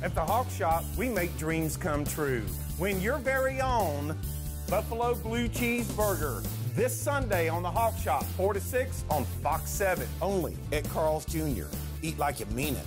At the Hawk Shop, we make dreams come true. When your very own Buffalo Blue Cheese Burger this Sunday on the Hawk Shop, 4 to 6 on Fox 7. Only at Carl's Jr. Eat like you mean it.